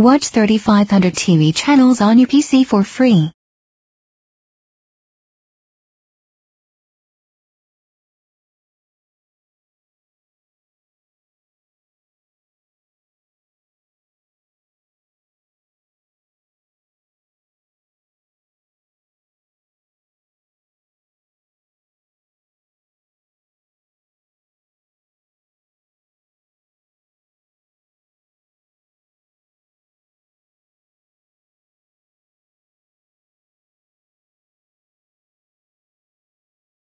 Watch 3500 TV channels on your PC for free.